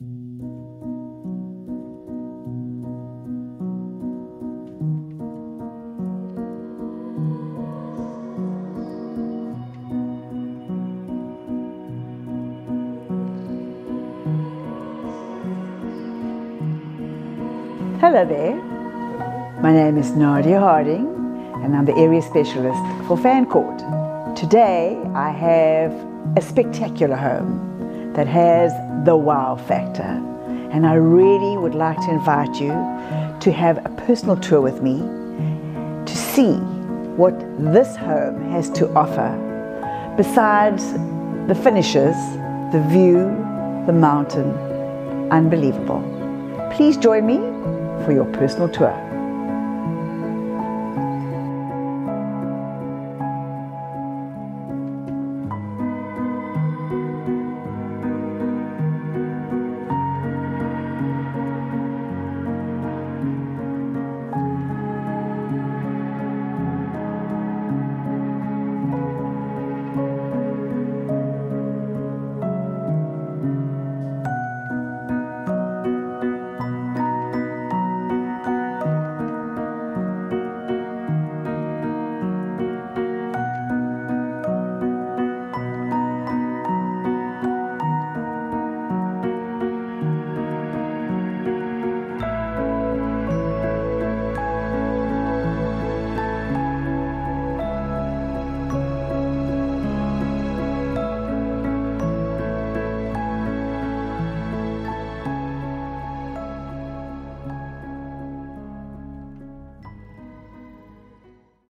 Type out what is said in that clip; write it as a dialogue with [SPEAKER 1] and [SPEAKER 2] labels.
[SPEAKER 1] Hello there. My name is Nadia Harding and I'm the area specialist for Fancourt. Today I have a spectacular home that has the wow factor and I really would like to invite you to have a personal tour with me to see what this home has to offer besides the finishes, the view, the mountain, unbelievable. Please join me for your personal tour.